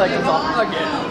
like it's all again.